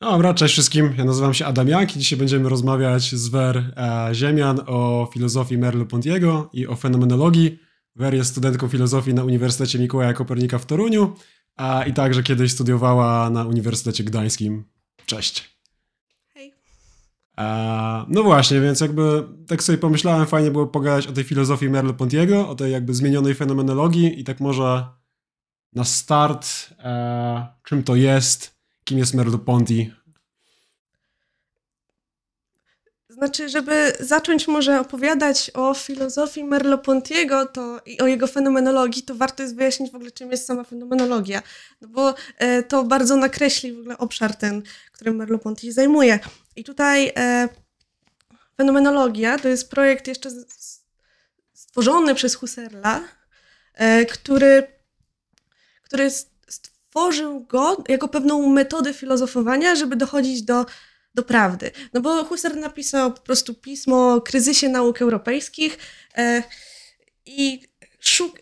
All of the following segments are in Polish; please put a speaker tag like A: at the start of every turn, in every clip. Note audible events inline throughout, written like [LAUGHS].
A: Dobra, cześć wszystkim. Ja nazywam się Adam Jank i dzisiaj będziemy rozmawiać z Wer e, Ziemian o filozofii Merleau-Pontiego i o fenomenologii. Wer jest studentką filozofii na Uniwersytecie Mikołaja Kopernika w Toruniu a i także kiedyś studiowała na Uniwersytecie Gdańskim. Cześć.
B: Hej.
A: E, no właśnie, więc jakby tak sobie pomyślałem, fajnie było pogadać o tej filozofii Merleau-Pontiego, o tej jakby zmienionej fenomenologii i tak może na start, e, czym to jest, Kim jest Merleau-Ponty?
B: Znaczy, żeby zacząć może opowiadać o filozofii Merleau-Pontiego to, i o jego fenomenologii, to warto jest wyjaśnić w ogóle, czym jest sama fenomenologia. No bo e, to bardzo nakreśli w ogóle obszar ten, którym Merleau-Ponty zajmuje. I tutaj e, fenomenologia to jest projekt jeszcze stworzony przez Husserla, e, który, który jest tworzył go jako pewną metodę filozofowania, żeby dochodzić do, do prawdy. No bo Husserl napisał po prostu pismo o kryzysie nauk europejskich e, i szuk...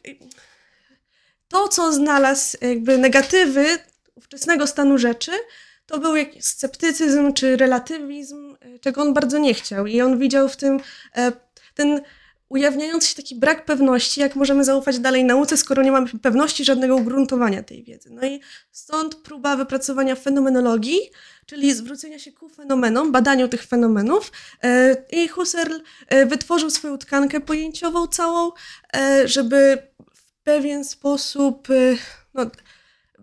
B: to, co znalazł jakby negatywy ówczesnego stanu rzeczy, to był jakiś sceptycyzm czy relatywizm, e, czego on bardzo nie chciał. I on widział w tym e, ten ujawniający się taki brak pewności, jak możemy zaufać dalej nauce, skoro nie mamy pewności żadnego ugruntowania tej wiedzy. No i stąd próba wypracowania fenomenologii, czyli zwrócenia się ku fenomenom, badaniu tych fenomenów. E, I Husserl e, wytworzył swoją tkankę pojęciową całą, e, żeby w pewien sposób no,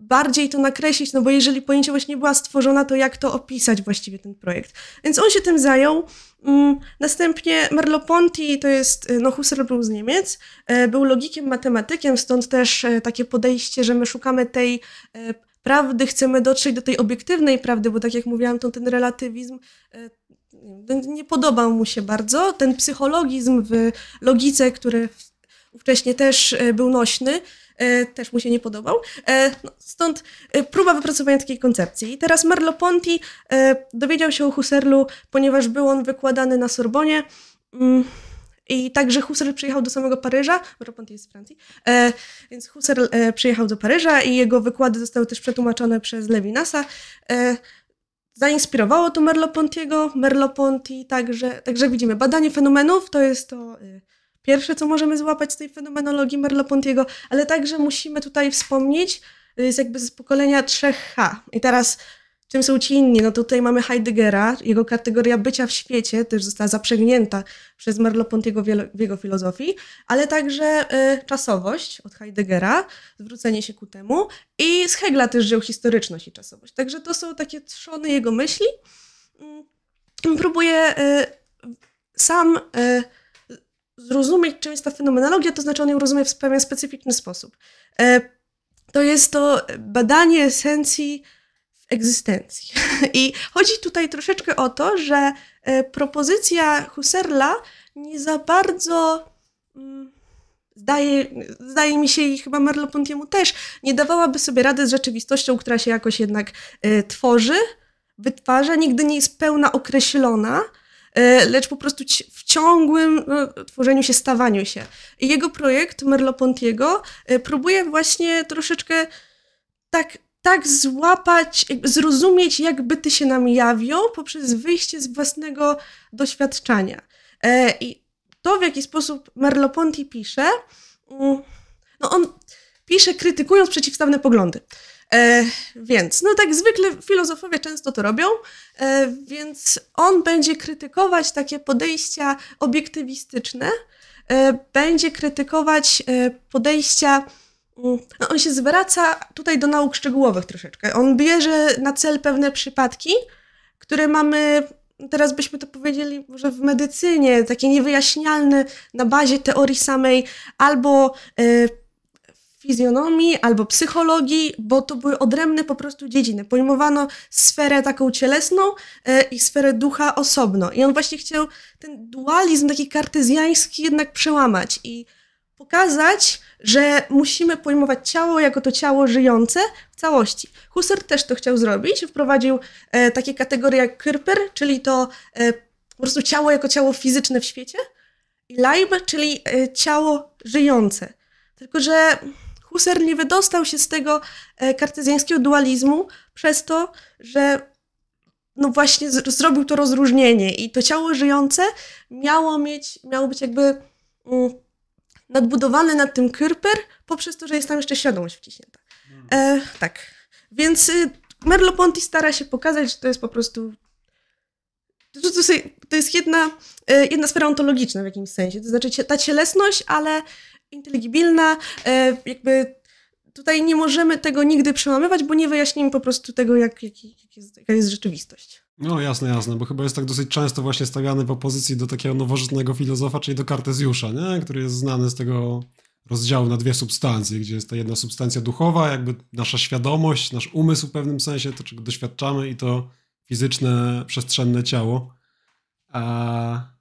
B: bardziej to nakreślić, no bo jeżeli pojęciowość nie była stworzona, to jak to opisać właściwie ten projekt? Więc on się tym zajął. Mm, następnie Merleau-Ponty to jest, no Husserl był z Niemiec, e, był logikiem, matematykiem, stąd też e, takie podejście, że my szukamy tej e, prawdy, chcemy dotrzeć do tej obiektywnej prawdy, bo tak jak mówiłam, to ten relatywizm nie podobał mu się bardzo. Ten psychologizm w logice, który wcześniej też był nośny, E, też mu się nie podobał. E, no, stąd e, próba wypracowania takiej koncepcji. I teraz Merleau-Ponty dowiedział się o Husserlu, ponieważ był on wykładany na Sorbonie. Mm, I także Husserl przyjechał do samego Paryża, Merleau-Ponty jest z Francji, więc Husserl przyjechał do Paryża i jego wykłady zostały też przetłumaczone przez Levinasa. Zainspirowało to Merleau-Pontiego, Merleau-Ponty także, także widzimy, badanie fenomenów to jest to pierwsze, co możemy złapać z tej fenomenologii Merleau-Pontiego, ale także musimy tutaj wspomnieć, jest jakby z pokolenia 3H. I teraz czym są ci inni? No tutaj mamy Heideggera, jego kategoria bycia w świecie też została zaprzęgnięta przez Merleau-Pontiego w jego filozofii, ale także y, czasowość od Heideggera, zwrócenie się ku temu i z Hegla też żył historyczność i czasowość. Także to są takie trzony jego myśli. Y, próbuję y, sam y, zrozumieć, czym jest ta fenomenologia, to znaczy on ją rozumie w pewien specyficzny sposób. E, to jest to badanie esencji w egzystencji. [LAUGHS] I chodzi tutaj troszeczkę o to, że e, propozycja Husserla nie za bardzo mm, zdaje, zdaje mi się i chyba Merleau-Pontiemu też, nie dawałaby sobie rady z rzeczywistością, która się jakoś jednak e, tworzy, wytwarza, nigdy nie jest pełna określona, lecz po prostu w ciągłym no, tworzeniu się, stawaniu się. I jego projekt Merleau-Pontiego e, próbuje właśnie troszeczkę tak tak złapać, zrozumieć, jak byty się nam jawią poprzez wyjście z własnego doświadczenia. E, I to, w jaki sposób Merleau-Ponty pisze, mm, no on pisze krytykując przeciwstawne poglądy. E, więc, no tak zwykle filozofowie często to robią, e, więc on będzie krytykować takie podejścia obiektywistyczne, e, będzie krytykować e, podejścia. Mm, no on się zwraca tutaj do nauk szczegółowych troszeczkę. On bierze na cel pewne przypadki, które mamy teraz byśmy to powiedzieli może w medycynie, takie niewyjaśnialne na bazie teorii samej, albo e, fizjonomii albo psychologii, bo to były odrębne po prostu dziedziny. Pojmowano sferę taką cielesną e, i sferę ducha osobno. I on właśnie chciał ten dualizm taki kartezjański jednak przełamać i pokazać, że musimy pojmować ciało jako to ciało żyjące w całości. Husserl też to chciał zrobić. Wprowadził e, takie kategorie jak Körper, czyli to e, po prostu ciało jako ciało fizyczne w świecie i Leib, czyli ciało żyjące. Tylko, że Husserl nie wydostał się z tego e, kartezjańskiego dualizmu przez to, że no właśnie zrobił to rozróżnienie i to ciało żyjące miało mieć, miało być jakby mm, nadbudowane nad tym Kyrper poprzez to, że jest tam jeszcze świadomość wciśnięta. E, tak. Więc y, Merleau-Ponty stara się pokazać, że to jest po prostu to jest jedna, e, jedna sfera ontologiczna w jakimś sensie. To znaczy ta cielesność, ale inteligibilna, e, jakby tutaj nie możemy tego nigdy przełamywać, bo nie wyjaśnimy po prostu tego, jak, jak, jak jest, jaka jest rzeczywistość.
A: No jasne, jasne, bo chyba jest tak dosyć często właśnie stawiany w opozycji do takiego nowożytnego filozofa, czyli do Kartezjusza, nie? który jest znany z tego rozdziału na dwie substancje, gdzie jest ta jedna substancja duchowa, jakby nasza świadomość, nasz umysł w pewnym sensie, to czego doświadczamy i to fizyczne, przestrzenne ciało. A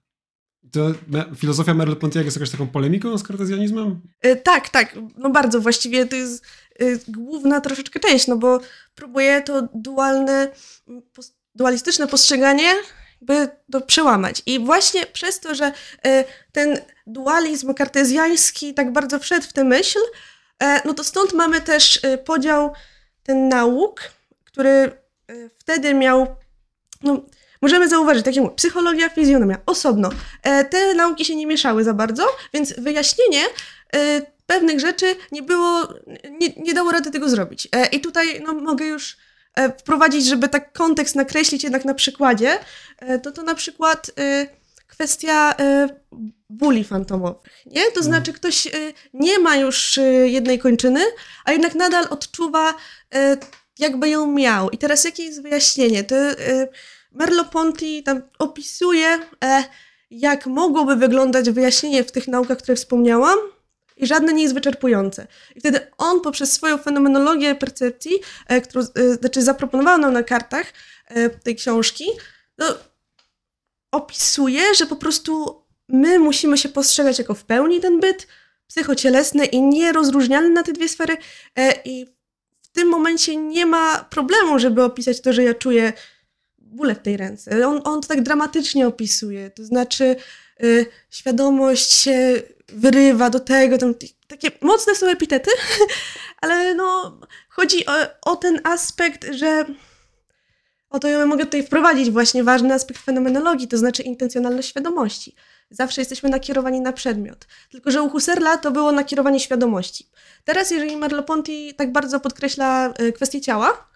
A: to filozofia Merleau-Ponty'ego jest jakaś taką polemiką z kartezjanizmem?
B: Yy, tak, tak, no bardzo. Właściwie to jest yy, główna troszeczkę część, no bo próbuje to dualne, dualistyczne postrzeganie by to przełamać. I właśnie przez to, że yy, ten dualizm kartezjański tak bardzo wszedł w tę myśl, no to stąd mamy też podział ten nauk, który wtedy miał no, możemy zauważyć, tak jak mówię, psychologia, fizjonomia, osobno. E, te nauki się nie mieszały za bardzo, więc wyjaśnienie e, pewnych rzeczy nie było, nie, nie dało rady tego zrobić. E, I tutaj no, mogę już wprowadzić, żeby tak kontekst nakreślić jednak na przykładzie, to to na przykład kwestia bóli fantomowych, nie? To mhm. znaczy ktoś nie ma już jednej kończyny, a jednak nadal odczuwa jakby ją miał. I teraz jakie jest wyjaśnienie? To Merleau-Ponty tam opisuje, e, jak mogłoby wyglądać wyjaśnienie w tych naukach, które wspomniałam, i żadne nie jest wyczerpujące. I wtedy on poprzez swoją fenomenologię percepcji, e, którą e, znaczy zaproponował nam na kartach e, tej książki, no, opisuje, że po prostu my musimy się postrzegać jako w pełni ten byt psychocielesny i nierozróżnialny na te dwie sfery e, i w tym momencie nie ma problemu, żeby opisać to, że ja czuję bóle w tej ręce. On, on to tak dramatycznie opisuje, to znaczy y, świadomość się wyrywa do tego, tam, takie mocne są epitety, [LAUGHS] ale no, chodzi o, o ten aspekt, że oto ja mogę tutaj wprowadzić właśnie ważny aspekt fenomenologii, to znaczy intencjonalność świadomości. Zawsze jesteśmy nakierowani na przedmiot. Tylko, że u Husserla to było nakierowanie świadomości. Teraz, jeżeli Merleau-Ponty tak bardzo podkreśla y, kwestię ciała,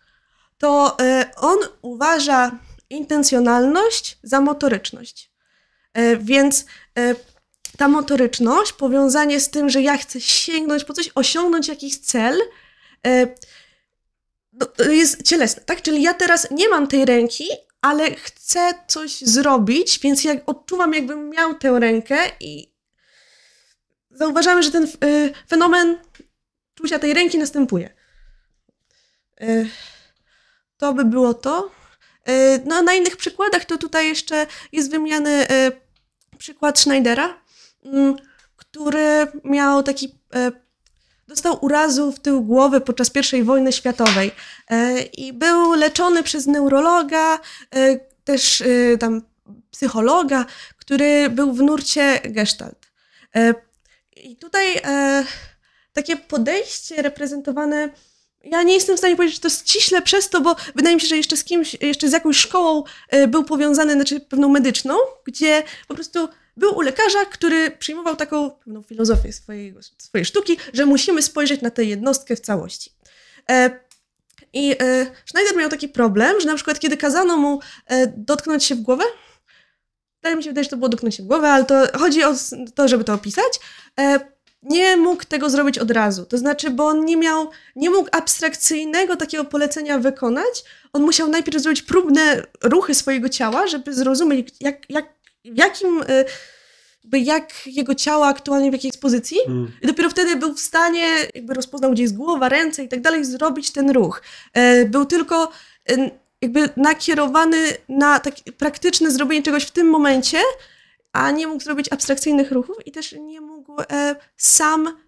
B: to y, on uważa intencjonalność za motoryczność. E, więc e, ta motoryczność, powiązanie z tym, że ja chcę sięgnąć po coś, osiągnąć jakiś cel, e, no, jest cielesne, tak? Czyli ja teraz nie mam tej ręki, ale chcę coś zrobić, więc jak odczuwam, jakbym miał tę rękę i zauważamy, że ten fenomen czucia tej ręki następuje. To by było to. E, no, na innych przykładach to tutaj jeszcze jest wymieniany e, przykład Schneidera, mm, który miał taki e, dostał urazu w tył głowy podczas I wojny światowej i był leczony przez neurologa, też tam psychologa, który był w nurcie gestalt. I tutaj takie podejście reprezentowane ja nie jestem w stanie powiedzieć, że to ściśle przez to, bo wydaje mi się, że jeszcze z kimś, jeszcze z jakąś szkołą e, był powiązany, znaczy pewną medyczną, gdzie po prostu był u lekarza, który przyjmował taką pewną filozofię swojej, swojej sztuki, że musimy spojrzeć na tę jednostkę w całości. E, I e, Schneider miał taki problem, że na przykład kiedy kazano mu dotknąć się w głowę, wydaje mi się, że to było dotknąć się w głowę, ale to chodzi o to, żeby to opisać, nie mógł tego zrobić od razu. To znaczy, bo on nie miał, nie mógł abstrakcyjnego takiego polecenia wykonać. On musiał najpierw zrobić próbne ruchy swojego ciała, żeby zrozumieć, jak, jak, jakim, y, jakby jak jego ciało aktualnie w jakiej ekspozycji. Mm. I dopiero wtedy był w stanie, jakby rozpoznał, gdzie jest głowa, ręce i tak dalej, zrobić ten ruch. E, był tylko y, jakby nakierowany na takie praktyczne zrobienie czegoś w tym momencie, a nie mógł zrobić abstrakcyjnych ruchów i też nie mógł e, sam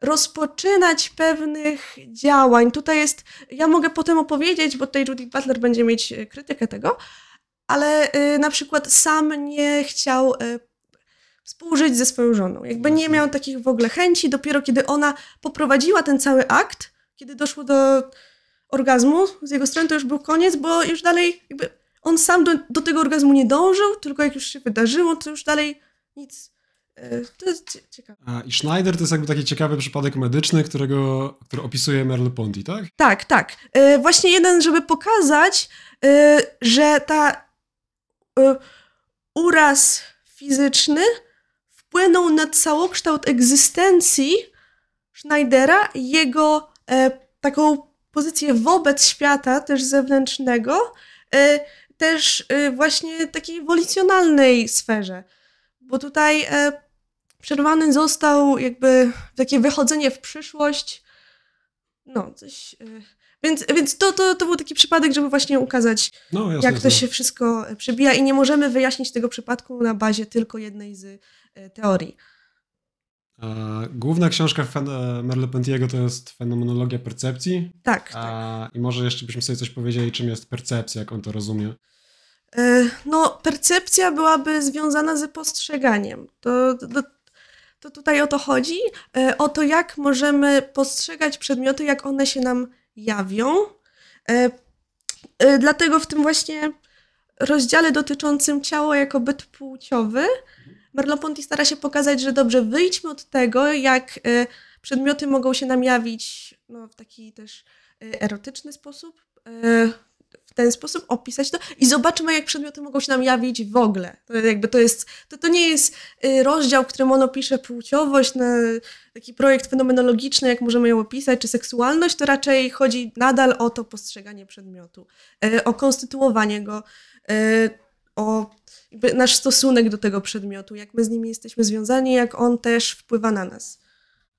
B: rozpoczynać pewnych działań. Tutaj jest, ja mogę potem opowiedzieć, bo tutaj Judy Butler będzie mieć e, krytykę tego, ale e, na przykład sam nie chciał e, współżyć ze swoją żoną. Jakby nie miał takich w ogóle chęci. Dopiero kiedy ona poprowadziła ten cały akt, kiedy doszło do orgazmu z jego strony, to już był koniec, bo już dalej jakby on sam do, do tego orgazmu nie dążył, tylko jak już się wydarzyło, to już dalej nic. E, to jest ciekawe.
A: A, I Schneider to jest jakby taki ciekawy przypadek medyczny, którego, który opisuje Merleau-Ponty, tak?
B: Tak, tak. E, właśnie jeden, żeby pokazać, e, że ta uraz fizyczny wpłynął na całokształt egzystencji Schneidera, jego taką pozycję wobec świata, też zewnętrznego, też właśnie takiej wolicjonalnej sferze. Bo tutaj przerwany został jakby takie wychodzenie w przyszłość. No, coś. E, więc, więc to, to, to był taki przypadek, żeby właśnie ukazać, no, jasne, jak to się wszystko przebija, i nie możemy wyjaśnić tego przypadku na bazie tylko jednej z e, teorii.
A: Główna książka Merleau-Ponty'ego to jest Fenomenologia percepcji.
B: Tak, tak.
A: I może jeszcze byśmy sobie coś powiedzieli, czym jest percepcja, jak on to rozumie.
B: E, no, percepcja byłaby związana z postrzeganiem. To, to, to tutaj o to chodzi, e, o to, jak możemy postrzegać przedmioty, jak one się nam jawią. E, dlatego w tym właśnie rozdziale dotyczącym ciała jako byt płciowy Merleau-Ponty stara się pokazać, że dobrze, wyjdźmy od tego, jak przedmioty mogą się nam jawić no, w taki też erotyczny sposób, w ten sposób opisać to i zobaczymy, jak przedmioty mogą się nam jawić w ogóle. To jakby to jest, to, to nie jest y, rozdział, w którym on opisze płciowość, na taki projekt fenomenologiczny, jak możemy ją opisać, czy seksualność, to raczej chodzi nadal o to postrzeganie przedmiotu, y, o konstytuowanie go, y, o nasz stosunek do tego przedmiotu, jak my z nimi jesteśmy związani, jak on też wpływa na nas.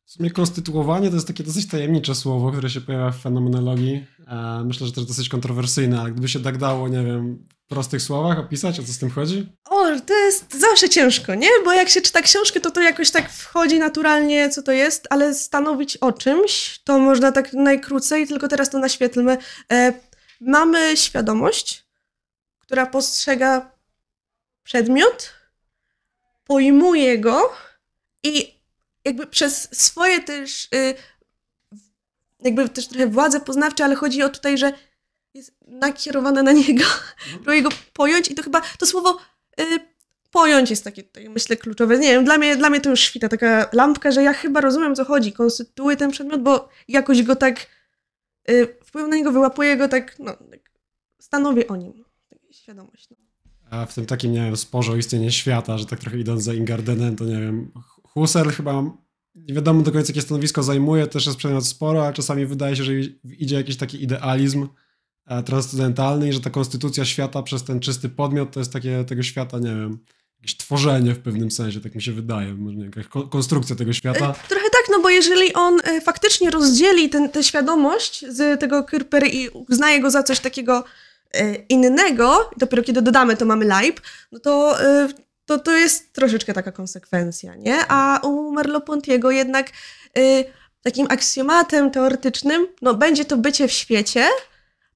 A: W sumie konstytuowanie to jest takie dosyć tajemnicze słowo, które się pojawia w fenomenologii. E, myślę, że też dosyć kontrowersyjne, ale gdyby się tak dało, nie wiem, w prostych słowach opisać, o co z tym chodzi?
B: O, to jest zawsze ciężko, nie? Bo jak się czyta książkę, to to jakoś tak wchodzi naturalnie, co to jest, ale stanowić o czymś, to można tak najkrócej, tylko teraz to naświetlmy. E, mamy świadomość, która postrzega przedmiot, pojmuje go i jakby przez swoje też y, jakby też trochę władze poznawcze, ale chodzi o tutaj, że jest nakierowane na niego, mhm. próbuje go pojąć i to chyba to słowo y, pojąć jest takie tutaj, myślę, kluczowe. Nie wiem, dla mnie, dla mnie to już świta taka lampka, że ja chyba rozumiem, co chodzi. Konstytuuję ten przedmiot, bo jakoś go tak y, wpływ na niego, wyłapuję go tak, no, tak stanowię o nim. Świadomość. No.
A: A w tym takim, nie wiem, sporze o istnienie świata, że tak trochę idąc za Ingardenem, to nie wiem, Husserl chyba nie wiadomo do końca jakie stanowisko zajmuje, też jest przedmiot sporo, ale czasami wydaje się, że idzie jakiś taki idealizm e, transcendentalny i że ta konstytucja świata przez ten czysty podmiot to jest takie tego świata, nie wiem, jakieś tworzenie w pewnym sensie, tak mi się wydaje, może nie, jakaś konstrukcja tego świata.
B: E, trochę tak, no bo jeżeli on e, faktycznie rozdzieli tę świadomość z tego Kyrpery i uznaje go za coś takiego innego, dopiero kiedy dodamy to mamy Leib, no to to, to jest troszeczkę taka konsekwencja, nie? A u Merleau-Pontiego jednak y, takim aksjomatem teoretycznym no, będzie to bycie w świecie,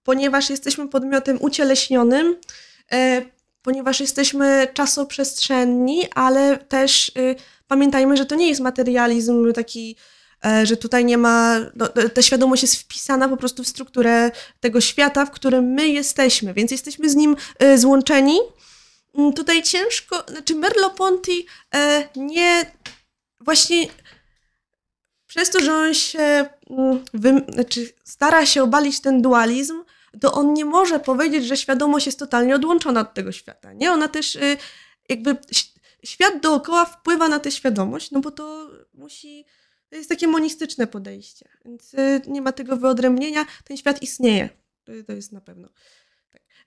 B: ponieważ jesteśmy podmiotem ucieleśnionym, y, ponieważ jesteśmy czasoprzestrzenni, ale też y, pamiętajmy, że to nie jest materializm taki, y, że tutaj nie ma, no, ta świadomość jest wpisana po prostu w strukturę tego świata, w którym my jesteśmy, więc jesteśmy z nim y, złączeni tutaj ciężko, znaczy Merleau-Ponty e, nie, właśnie przez to, że on się mm, wy, znaczy stara się obalić ten dualizm, to on nie może powiedzieć, że świadomość jest totalnie odłączona od tego świata. Nie, ona też y, jakby świat dookoła wpływa na tę świadomość, no bo to musi, to jest takie monistyczne podejście, więc y, nie ma tego wyodrębnienia, ten świat istnieje, to jest na pewno.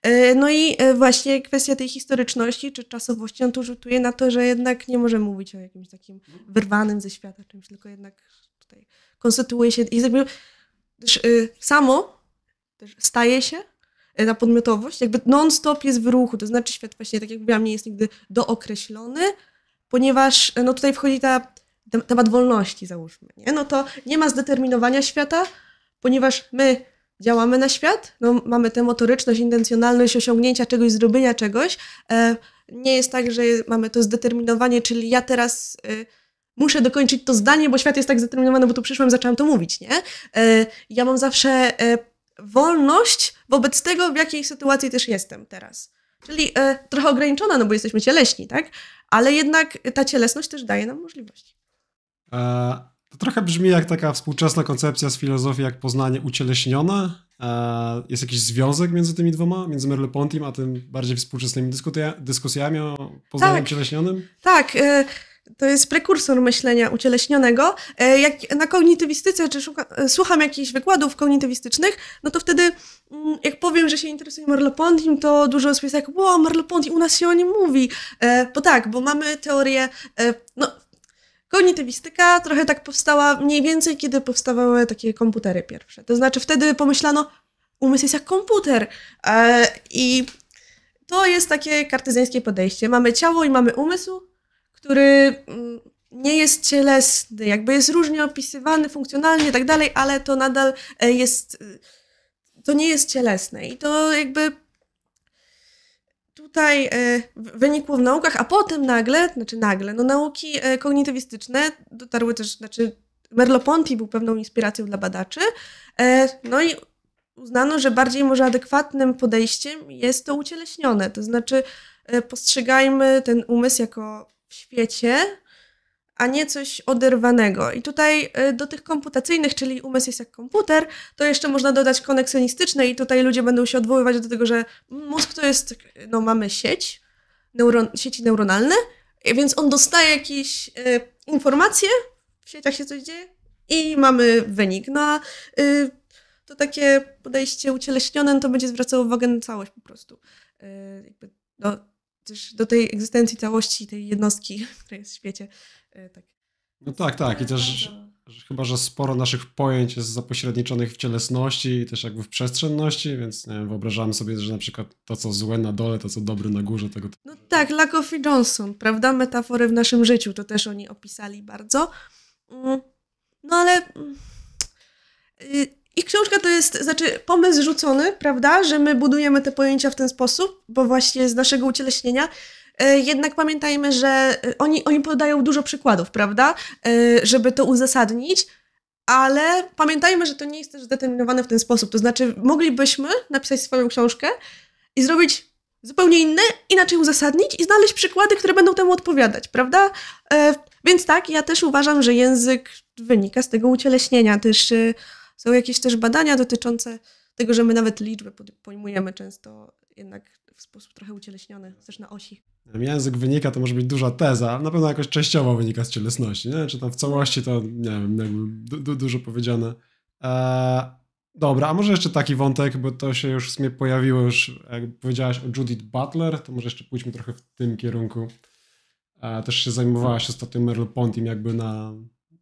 B: E, no i e, właśnie kwestia tej historyczności czy czasowości, on tu rzutuje na to, że jednak nie możemy mówić o jakimś takim wyrwanym ze świata czymś, tylko jednak tutaj konstytuuje się i jakby y, samo też staje się na podmiotowość, jakby non-stop jest w ruchu, to znaczy świat właśnie, tak jak mówiłam, nie jest nigdy dookreślony, ponieważ no tutaj wchodzi ta temat wolności, załóżmy, nie? No to nie ma zdeterminowania świata, ponieważ my działamy na świat, no, mamy tę motoryczność, intencjonalność osiągnięcia czegoś, zrobienia czegoś. E, nie jest tak, że mamy to zdeterminowanie, czyli ja teraz e, muszę dokończyć to zdanie, bo świat jest tak zdeterminowany, bo tu przyszłam, zaczęłam to mówić, nie? E, ja mam zawsze wolność wobec tego, w jakiej sytuacji też jestem teraz. Czyli trochę ograniczona, no bo jesteśmy cieleśni, tak? Ale jednak ta cielesność też daje nam możliwości.
A: To trochę brzmi jak taka współczesna koncepcja z filozofii, jak poznanie ucieleśnione. E, jest jakiś związek między tymi dwoma, między Merleau-Pontim, a tym bardziej współczesnymi dyskusjami o poznaniu tak. ucieleśnionym?
B: Tak, e, to jest prekursor myślenia ucieleśnionego. E, jak na kognitywistyce, czy szuka, słucham jakichś wykładów kognitywistycznych, no to wtedy mm, jak powiem, że się interesuje Merleau-Pontim, to dużo osób jest jak, wow, Merleau-Ponty, u nas się o nim mówi. Bo tak, bo mamy teorię, no Kognitywistyka trochę tak powstała mniej więcej, kiedy powstawały takie komputery pierwsze. To znaczy wtedy pomyślano, umysł jest jak komputer. E, I to jest takie kartezjańskie podejście. Mamy ciało i mamy umysł, który mm, nie jest cielesny, jakby jest różnie opisywany funkcjonalnie i tak dalej, ale to nadal e, jest, to nie jest cielesne. I to jakby tutaj e, wynikło w naukach, a potem nagle, znaczy nagle, no nauki e, kognitywistyczne dotarły też, znaczy Merleau-Ponty był pewną inspiracją dla badaczy, e, no i uznano, że bardziej może adekwatnym podejściem jest to ucieleśnione, to znaczy postrzegajmy ten umysł jako w świecie, a nie coś oderwanego. I tutaj y, do tych komputacyjnych, czyli umysł jest jak komputer, to jeszcze można dodać konekcjonistyczne i tutaj ludzie będą się odwoływać do tego, że mózg to jest, no mamy sieć, neuron, sieci neuronalne, więc on dostaje jakieś y, informacje, w sieciach się coś dzieje i mamy wynik. No a y, to takie podejście ucieleśnione, to będzie zwracało uwagę na całość po prostu. Y, do, też do tej egzystencji całości tej jednostki, [LAUGHS] która jest w świecie. E, tak.
A: No tak, tak. I też że chyba, że sporo naszych pojęć jest zapośredniczonych w cielesności i też jakby w przestrzenności, więc nie wiem, wyobrażamy sobie, że na przykład to, co złe na dole, to, co dobre na górze, tego...
B: No tak, Lakoff i Johnson, prawda? Metafory w naszym życiu, to też oni opisali bardzo. Mm, no ale... Mm, y, ich książka to jest, znaczy pomysł rzucony, prawda, że my budujemy te pojęcia w ten sposób, bo właśnie z naszego ucieleśnienia jednak pamiętajmy, że e, oni, oni podają dużo przykładów, prawda, e, żeby to uzasadnić, ale pamiętajmy, że to nie jest też zdeterminowane w ten sposób. To znaczy, moglibyśmy napisać swoją książkę i zrobić zupełnie inne, inaczej uzasadnić i znaleźć przykłady, które będą temu odpowiadać, prawda? Więc tak, ja też uważam, że język wynika z tego ucieleśnienia. Też są jakieś też badania dotyczące tego, że my nawet liczby pojmujemy często jednak w sposób trochę ucieleśniony, też na osi.
A: Język wynika, to może być duża teza, na pewno jakoś częściowo wynika z cielesności, nie? Czy tam w całości to, nie wiem, jakby du du dużo powiedziane. Eee, dobra, a może jeszcze taki wątek, bo to się już w sumie pojawiło już, jak powiedziałaś o Judith Butler, to może jeszcze pójdźmy trochę w tym kierunku. Eee, też się zajmowałaś ostatnio Merleau-Pontim jakby na,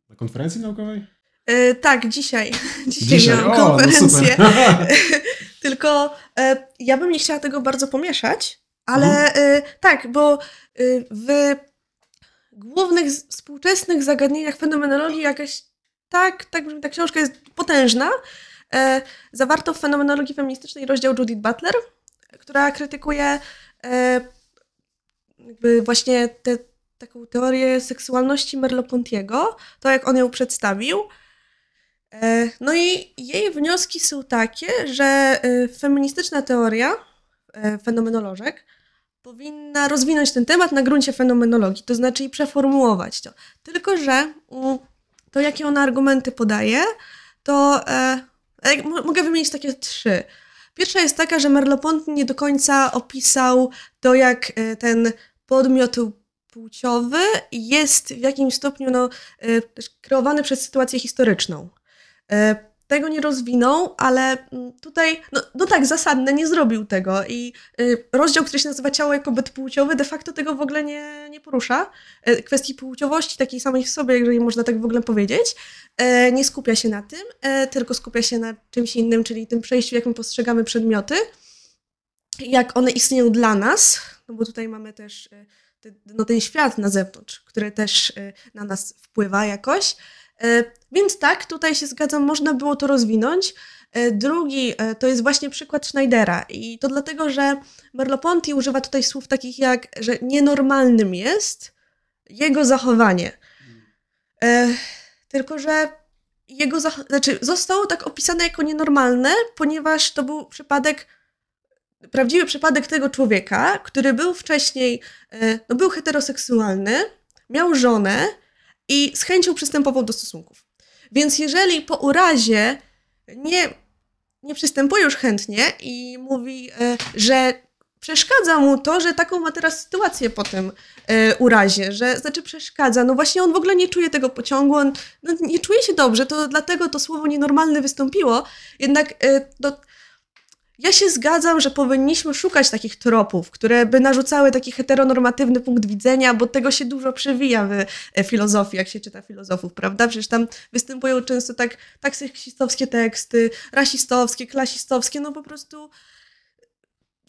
A: na konferencji naukowej?
B: E, tak, dzisiaj. [LAUGHS] Dzisiaj, dzisiaj. miałam o, no konferencję. No [LAUGHS] Tylko e, ja bym nie chciała tego bardzo pomieszać, ale mhm. e, tak, bo e, w głównych współczesnych zagadnieniach fenomenologii jakaś tak, tak ta książka jest potężna. E, zawarto w fenomenologii feministycznej rozdział Judith Butler, która krytykuje e, jakby właśnie te, taką teorię seksualności Merleau-Pontiego, to jak on ją przedstawił. E, no i jej wnioski są takie, że e, feministyczna teoria e, fenomenolożek powinna rozwinąć ten temat na gruncie fenomenologii, to znaczy i przeformułować to. Tylko, że to, jakie ona argumenty podaje, to mogę wymienić takie trzy. Pierwsza jest taka, że Merleau-Ponty nie do końca opisał to, jak ten podmiot płciowy jest w jakimś stopniu no, kreowany przez sytuację historyczną. Tego nie rozwinął, ale mm, tutaj, no, no tak, zasadne, nie zrobił tego. I y, rozdział, który się nazywa Ciało jako byt płciowy, de facto tego w ogóle nie, nie porusza. E, kwestii płciowości, takiej samej w sobie, jeżeli można tak w ogóle powiedzieć, e, nie skupia się na tym, tylko skupia się na czymś innym, czyli tym przejściu, jak my postrzegamy przedmioty, jak one istnieją dla nas, no bo tutaj mamy też no, ten świat na zewnątrz, który też na nas wpływa jakoś. E, więc tak, tutaj się zgadzam, można było to rozwinąć. E, drugi e, to jest właśnie przykład Schneidera i to dlatego, że Merleau-Ponty używa tutaj słów takich jak, że nienormalnym jest jego zachowanie. tylko, że jego, znaczy zostało tak opisane jako nienormalne, ponieważ to był przypadek, prawdziwy przypadek tego człowieka, który był wcześniej, no był heteroseksualny, miał żonę i z chęcią przystępował do stosunków. Więc jeżeli po urazie nie, nie przystępuje już chętnie i mówi, że przeszkadza mu to, że taką ma teraz sytuację po tym e, urazie, że znaczy przeszkadza. No właśnie on w ogóle nie czuje tego pociągu, on no, nie czuje się dobrze, to dlatego to słowo nienormalne wystąpiło. Jednak e, no, ja się zgadzam, że powinniśmy szukać takich tropów, które by narzucały taki heteronormatywny punkt widzenia, bo tego się dużo przewija w e, filozofii, jak się czyta filozofów, prawda? Przecież tam występują często tak, tak seksistowskie teksty, rasistowskie, klasistowskie, no po prostu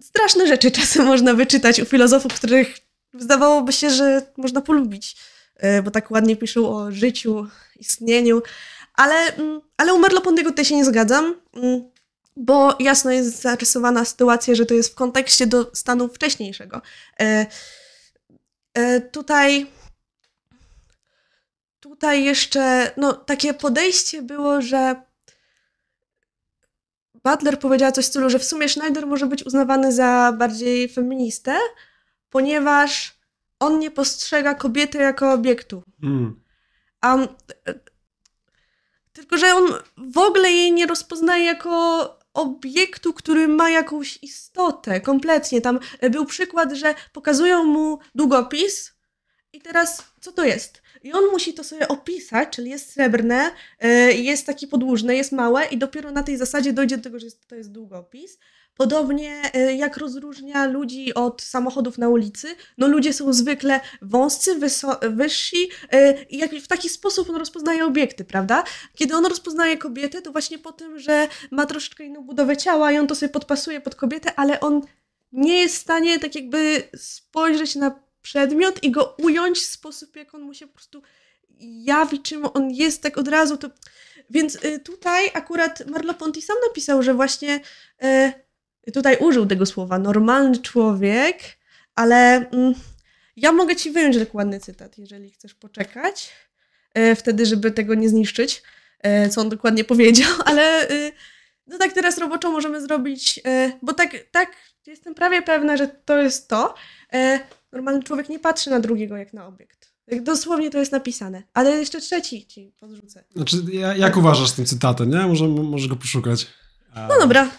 B: straszne rzeczy czasem [LAUGHS] można wyczytać u filozofów, których zdawałoby się, że można polubić, e, bo tak ładnie piszą o życiu, istnieniu, ale, mm, ale u Merleau-Ponty'ego tutaj się nie zgadzam, mm, bo jasno jest zarysowana sytuacja, że to jest w kontekście do stanu wcześniejszego. E, e, tutaj tutaj jeszcze no, takie podejście było, że Butler powiedziała coś w stylu, że w sumie Schneider może być uznawany za bardziej feministę, ponieważ on nie postrzega kobiety jako obiektu. Mm. Um, tylko, że on w ogóle jej nie rozpoznaje jako obiektu, który ma jakąś istotę, kompletnie. Tam był przykład, że pokazują mu długopis i teraz co to jest? I on musi to sobie opisać, czyli jest srebrne, e, jest taki podłużne, jest małe i dopiero na tej zasadzie dojdzie do tego, że to jest długopis. Podobnie e, jak rozróżnia ludzi od samochodów na ulicy, no ludzie są zwykle wąscy, wyżsi e, i jak w taki sposób on rozpoznaje obiekty, prawda? Kiedy on rozpoznaje kobietę, to właśnie po tym, że ma troszeczkę inną budowę ciała i on to sobie podpasuje pod kobietę, ale on nie jest w stanie tak jakby spojrzeć na przedmiot i go ująć w sposób, jak on mu się po prostu jawi, czym on jest, tak od razu. To... Więc y, tutaj akurat Merleau-Ponty sam napisał, że właśnie y, tutaj użył tego słowa normalny człowiek, ale mm, ja mogę ci wyjąć dokładny cytat, jeżeli chcesz poczekać, y, wtedy, żeby tego nie zniszczyć, co on dokładnie powiedział, [LAUGHS] ale no tak teraz roboczo możemy zrobić, bo tak, tak jestem prawie pewna, że to jest to. Normalny człowiek nie patrzy na drugiego jak na obiekt. Dosłownie to jest napisane. Ale jeszcze trzeci ci podrzucę.
A: Znaczy, jak uważasz z tym cytatem, nie? Może, może go poszukać.
B: No dobra.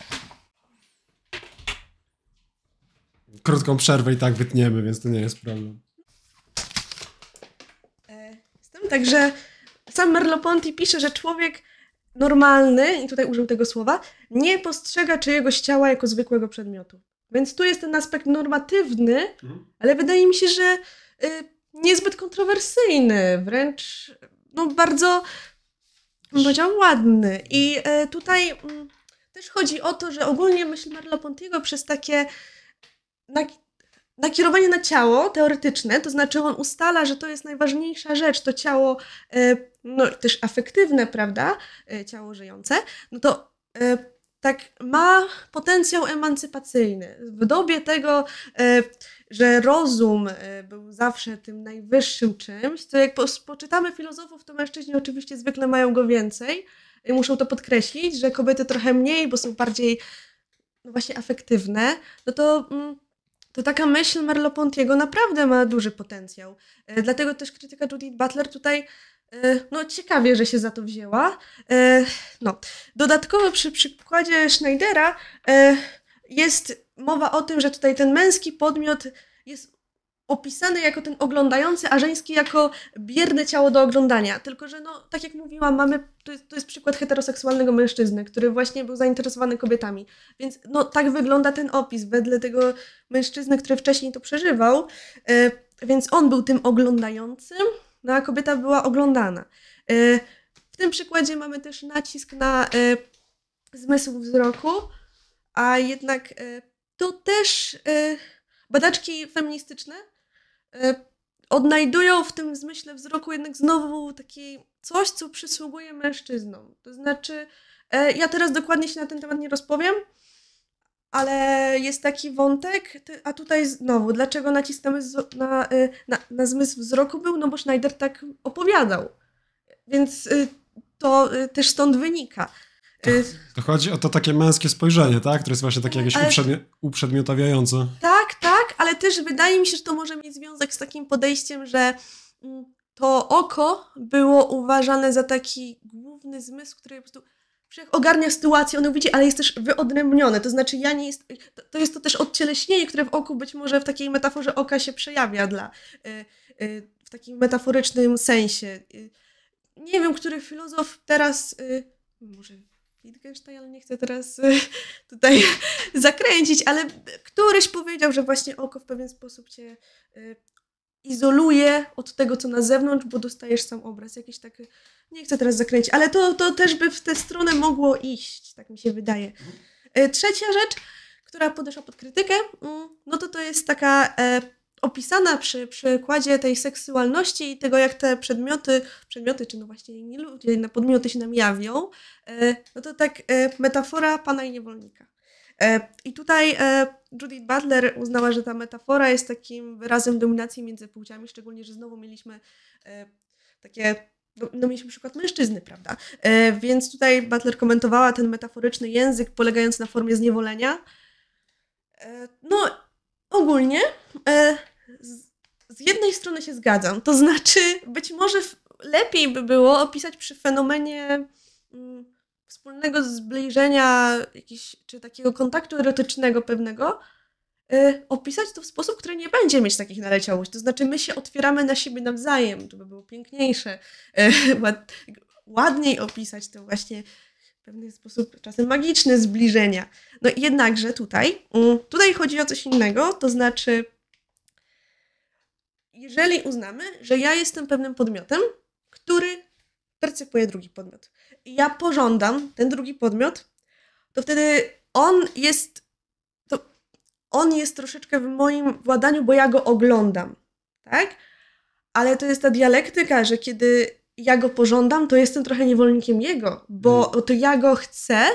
A: Krótką przerwę i tak wytniemy, więc to nie jest problem.
B: E, jestem także sam Merleau-Ponty pisze, że człowiek normalny, i tutaj użył tego słowa, nie postrzega czyjegoś ciała jako zwykłego przedmiotu. Więc tu jest ten aspekt normatywny, mhm. ale wydaje mi się, że y, niezbyt kontrowersyjny, wręcz no, bardzo, bym powiedział, ładny. I y, tutaj y, też chodzi o to, że ogólnie myśl Merleau-Pontiego przez takie nakierowanie na ciało teoretyczne, to znaczy on ustala, że to jest najważniejsza rzecz, to ciało y, no, też afektywne, prawda, y, ciało żyjące, no to y, tak ma potencjał emancypacyjny. W dobie tego, e, że rozum e, był zawsze tym najwyższym czymś, to jak poczytamy filozofów, to mężczyźni oczywiście zwykle mają go więcej i muszą to podkreślić, że kobiety trochę mniej, bo są bardziej no właśnie afektywne, no to, mm, to taka myśl Merleau-Pontiego naprawdę ma duży potencjał. E, dlatego też krytyka Judith Butler tutaj E, no, ciekawie, że się za to wzięła. E, no. Dodatkowo przy przykładzie Schneidera jest mowa o tym, że tutaj ten męski podmiot jest opisany jako ten oglądający, a żeński jako bierne ciało do oglądania. Tylko, że no, tak jak mówiłam, mamy, to jest, to jest przykład heteroseksualnego mężczyzny, który właśnie był zainteresowany kobietami. Więc no, tak wygląda ten opis wedle tego mężczyzny, który wcześniej to przeżywał. Więc on był tym oglądającym, no a kobieta była oglądana. E, w tym przykładzie mamy też nacisk na e, zmysł wzroku, a jednak e, to też badaczki feministyczne odnajdują w tym zmyśle wzroku jednak znowu taki coś, co przysługuje mężczyznom. To znaczy, ja teraz dokładnie się na ten temat nie rozpowiem, ale jest taki wątek, a tutaj znowu, dlaczego nacisnąmy na, na, na zmysł wzroku był? No bo Schneider tak opowiadał. Więc to też stąd wynika. Y,
A: To chodzi o to takie męskie spojrzenie, tak? Które jest właśnie takie jakieś uprzedmi- uprzedmiotawiające.
B: Tak, tak, ale też wydaje mi się, że to może mieć związek z takim podejściem, że mm, to oko było uważane za taki główny zmysł, który po prostu ogarnia sytuację, ono widzi, ale jest też wyodrębnione. To znaczy, ja nie jest. To, to jest to też odcieleśnienie, które w oku być może w takiej metaforze oka się przejawia dla. Y, y, w takim metaforycznym sensie. Y, nie wiem, który filozof teraz. Y, może Wittgenstein, nie chcę teraz y, [LAUGHS] tutaj [LAUGHS] zakręcić, ale któryś powiedział, że właśnie oko w pewien sposób cię y, izoluje od tego, co na zewnątrz, bo dostajesz sam obraz. Jakiś taki, nie chcę teraz zakręcić, ale to, to też by w tę stronę mogło iść, tak mi się wydaje. Trzecia rzecz, która podeszła pod krytykę, mm, no to to jest taka e, opisana przy przykładzie tej seksualności i tego, jak te przedmioty, przedmioty, czy no właśnie inni ludzie, na podmioty się nam jawią, e, no to tak e, metafora pana i niewolnika. E, I tutaj Judith Butler uznała, że ta metafora jest takim wyrazem dominacji między płciami, szczególnie, że znowu mieliśmy takie, no, no mieliśmy przykład mężczyzny, prawda? Więc tutaj Butler komentowała ten metaforyczny język polegający na formie zniewolenia. No, ogólnie z, z jednej strony się zgadzam, to znaczy być może lepiej by było opisać przy fenomenie mm, wspólnego zbliżenia jakiś, czy takiego kontaktu erotycznego pewnego, y, opisać to w sposób, który nie będzie mieć takich naleciałości. To znaczy my się otwieramy na siebie nawzajem, to by było piękniejsze, y, [LAUGHS] ład, ładniej opisać to właśnie w pewien sposób czasem magiczne zbliżenia. No jednakże tutaj, mm, tutaj chodzi o coś innego, to znaczy jeżeli uznamy, że ja jestem pewnym podmiotem, który percypuje drugi podmiot, i ja pożądam ten drugi podmiot, to wtedy on jest, to on jest troszeczkę w moim władaniu, bo ja go oglądam, tak? Ale to jest ta dialektyka, że kiedy ja go pożądam, to jestem trochę niewolnikiem jego, bo to ja go chcę,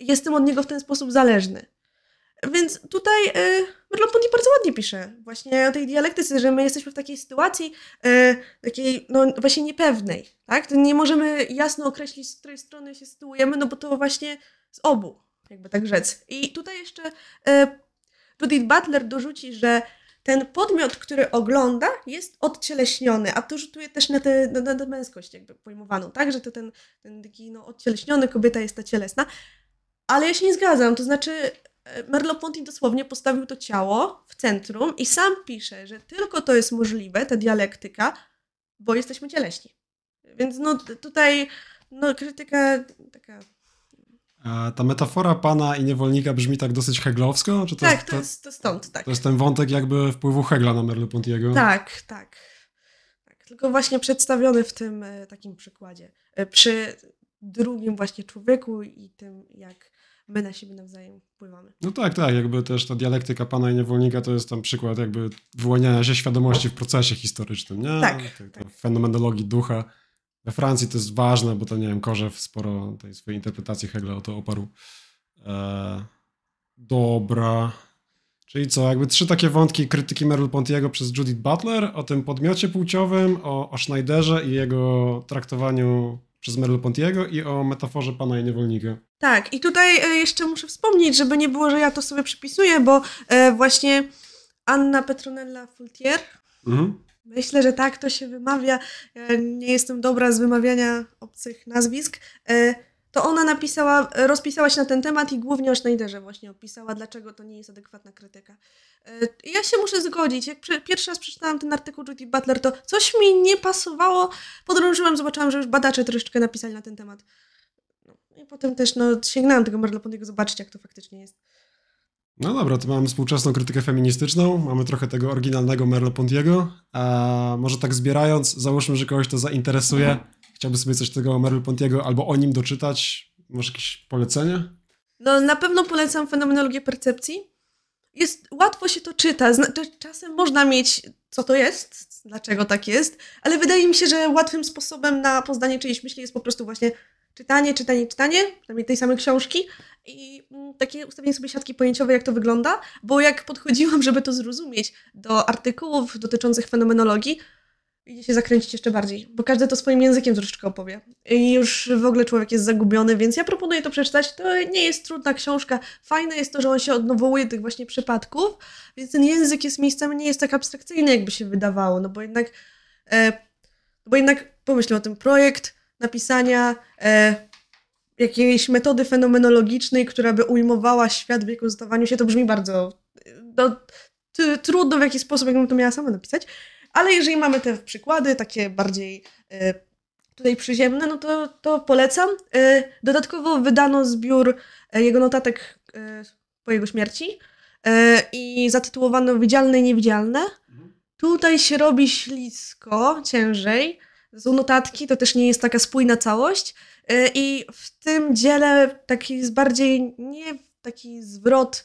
B: jestem od niego w ten sposób zależny. Więc tutaj y, Merleau-Ponty bardzo ładnie pisze właśnie o tej dialektyce, że my jesteśmy w takiej sytuacji y, takiej, no właśnie niepewnej, tak? Nie możemy jasno określić, z której strony się sytuujemy, no bo to właśnie z obu, jakby tak rzec. I tutaj jeszcze y, Judith Butler dorzuci, że ten podmiot, który ogląda, jest odcieleśniony, a to rzutuje też na tę na, na męskość jakby pojmowaną, tak? Że to ten, ten taki no, odcieleśniony, kobieta jest ta cielesna. Ale ja się nie zgadzam, to znaczy Merleau-Ponty dosłownie postawił to ciało w centrum i sam pisze, że tylko to jest możliwe, ta dialektyka, bo jesteśmy cieleśni. Więc no tutaj no, krytyka taka...
A: A ta metafora pana i niewolnika brzmi tak dosyć heglowsko? Czy to,
B: tak,
A: jest,
B: to jest to stąd, tak.
A: to jest ten wątek jakby wpływu Hegla na Merleau-Pontiego?
B: Tak, tak. tak. Tylko właśnie przedstawiony w tym e, takim przykładzie. E, przy drugim właśnie człowieku i tym, jak my na siebie nawzajem wpływamy.
A: No tak, tak, jakby też ta dialektyka pana i niewolnika to jest tam przykład jakby wyłaniania się świadomości w procesie historycznym, nie?
B: Tak, tak.
A: tej Fenomenologii ducha. We Francji to jest ważne, bo to, nie wiem, Korzew sporo tej swojej interpretacji Hegla o to oparł. E, dobra. Czyli co, jakby trzy takie wątki krytyki Merleau-Pontiego przez Judith Butler o tym podmiocie płciowym, o, o Schneiderze i jego traktowaniu przez Merleau-Pontiego i o metaforze pana i niewolnika.
B: Tak, i tutaj e, jeszcze muszę wspomnieć, żeby nie było, że ja to sobie przypisuję, bo e, właśnie Anna Petronella Fultier,
A: Mhm.
B: myślę, że tak to się wymawia, ja nie jestem dobra z wymawiania obcych nazwisk, e, to ona napisała, rozpisała się na ten temat i głównie o Schneiderze właśnie opisała, dlaczego to nie jest adekwatna krytyka. E, Ja się muszę zgodzić. Jak pierwszy raz przeczytałam ten artykuł Judy Butler, to coś mi nie pasowało. Podrążyłam, zobaczyłam, że już badacze troszeczkę napisali na ten temat. No, I potem też no, sięgnęłam tego Merleau-Ponty'ego zobaczyć, jak to faktycznie jest.
A: No dobra, to mamy współczesną krytykę feministyczną, mamy trochę tego oryginalnego Merleau-Pontiego, a może tak zbierając, załóżmy, że kogoś to zainteresuje, chciałby sobie coś tego Merleau-Pontiego albo o nim doczytać, może jakieś polecenie?
B: No, na pewno polecam fenomenologię percepcji. Jest, łatwo się to czyta. Czasem można mieć, co to jest, dlaczego tak jest, ale wydaje mi się, że łatwym sposobem na poznanie czyjejś myśli jest po prostu właśnie czytanie, czytanie, czytanie, przynajmniej tej samej książki i mm, takie ustawienie sobie siatki pojęciowej, jak to wygląda, bo jak podchodziłam, [LAUGHS] żeby to zrozumieć do artykułów dotyczących fenomenologii, idzie się zakręcić jeszcze bardziej, bo każdy to swoim językiem troszeczkę opowie. I już w ogóle człowiek jest zagubiony, więc ja proponuję to przeczytać. To nie jest trudna książka. Fajne jest to, że on się odnowuje tych właśnie przypadków, więc ten język jest miejscami nie jest tak abstrakcyjny, jakby się wydawało, no bo jednak, e, bo jednak pomyślmy o tym, projekt napisania e, jakiejś metody fenomenologicznej, która by ujmowała świat w jego zdawaniu się, to brzmi bardzo no, t- trudno w jakiś sposób, jakbym to miała sama napisać, ale jeżeli mamy te przykłady, takie bardziej e, tutaj przyziemne, no to, to polecam. E, dodatkowo wydano zbiór e, jego notatek po jego śmierci i zatytułowano Widzialne i Niewidzialne. Tutaj się robi ślisko, ciężej. Są notatki, to też nie jest taka spójna całość. I w tym dziele taki jest bardziej nie taki zwrot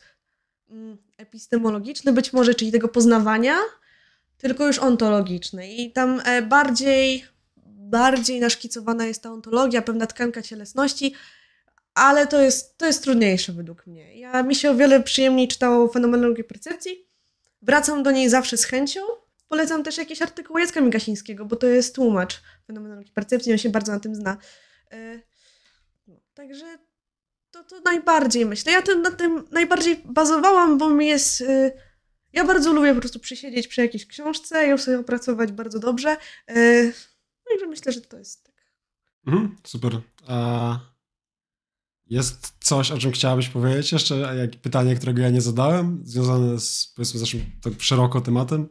B: mm, epistemologiczny być może, czyli tego poznawania, tylko już ontologiczny. I tam e, bardziej, bardziej naszkicowana jest ta ontologia, pewna tkanka cielesności, ale to jest, to jest trudniejsze według mnie. Ja, mi się o wiele przyjemniej czytało fenomenologię percepcji. Wracam do niej zawsze z chęcią. Polecam też jakieś artykuły Jacka Migasińskiego, bo to jest tłumacz fenomenologii percepcji, on się bardzo na tym zna. E, no, także to, to najbardziej myślę. Ja na tym najbardziej bazowałam, bo mi jest. Ja bardzo lubię po prostu przysiedzieć przy jakiejś książce i ją sobie opracować bardzo dobrze. Także myślę, że to jest tak.
A: Mhm, super. A jest coś, o czym chciałabyś powiedzieć jeszcze? Jak pytanie, którego ja nie zadałem, związane z, powiedzmy, z naszym tak szeroko tematem?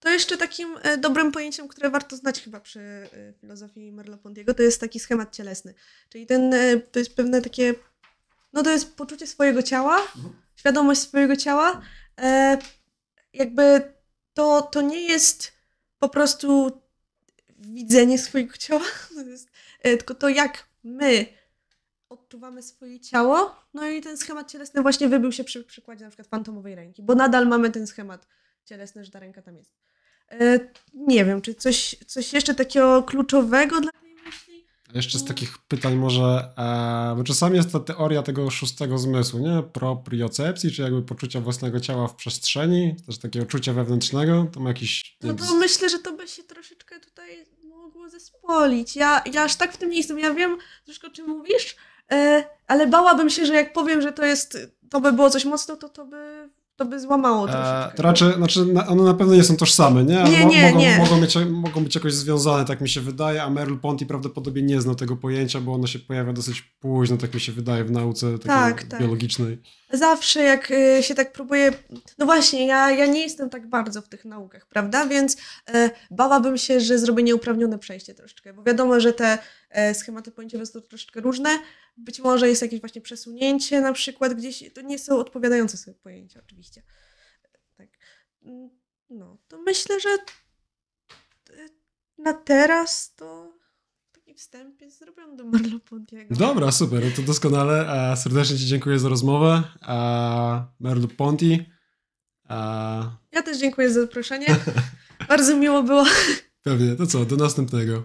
B: To jeszcze takim e, dobrym pojęciem, które warto znać chyba przy e, filozofii Merleau-Pontiego, to jest taki schemat cielesny. Czyli ten, e, to jest pewne takie, no to jest poczucie swojego ciała, świadomość swojego ciała. E, jakby to, to nie jest po prostu widzenie swojego ciała, [LAUGHS] e, tylko to jak my odczuwamy swoje ciało. No i ten schemat cielesny właśnie wybił się przy przykładzie na przykład fantomowej ręki, bo nadal mamy ten schemat cielesny, że ta ręka tam jest. E, nie wiem, czy coś, coś jeszcze takiego kluczowego dla
A: Jeszcze z takich pytań może, e, bo czasami jest ta teoria tego szóstego zmysłu, nie? Propriocepcji, czy jakby poczucia własnego ciała w przestrzeni, też takiego czucia wewnętrznego, to ma jakiś...
B: No to myślę, że to by się troszeczkę tutaj mogło zespolić. Ja, ja aż tak w tym nie jestem. Ja wiem troszkę o czym mówisz, e, ale bałabym się, że jak powiem, że to jest, to by było coś mocno, to to by, to by złamało troszeczkę.
A: E, to raczej, znaczy, na- one na pewno nie są tożsame, nie?
B: Nie, nie,
A: mogą,
B: nie.
A: Mogą, mieć, mogą być jakoś związane, tak mi się wydaje, a Merleau-Ponty prawdopodobnie nie znał tego pojęcia, bo ono się pojawia dosyć późno, tak mi się wydaje, w nauce takiej
B: Tak, tak.
A: biologicznej.
B: Zawsze jak y, się tak próbuje. No właśnie, ja, ja nie jestem tak bardzo w tych naukach, prawda? Więc e, bałabym się, że zrobię nieuprawnione przejście troszeczkę, bo wiadomo, że te e, schematy pojęciowe są troszeczkę różne. Być może jest jakieś właśnie przesunięcie na przykład gdzieś. To nie są odpowiadające sobie pojęcia, oczywiście. Tak. Mm, No, to myślę, że e, na teraz to taki wstęp jest zrobiony do Merleau-Pontiego.
A: Dobra, super, to doskonale. Serdecznie Ci dziękuję za rozmowę. E, Merleau-Ponty. E,
B: Ja też dziękuję za zaproszenie. [LAUGHS] Bardzo miło było.
A: pewnie, to co, do następnego.